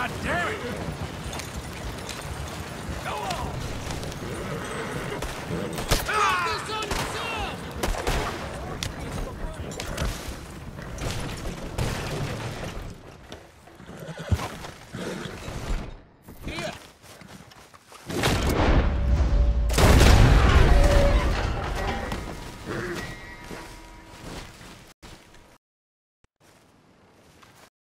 God damn it! Go on!